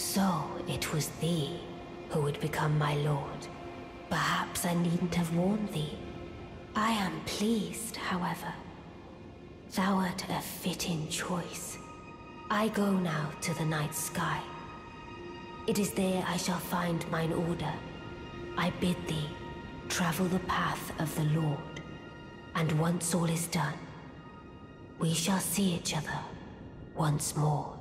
So it was thee who would become my lord. Perhaps I needn't have warned thee. I am pleased, however. Thou art a fitting choice. I go now to the night sky. It is there I shall find mine order. I bid thee travel the path of the Lord. And once all is done, we shall see each other once more.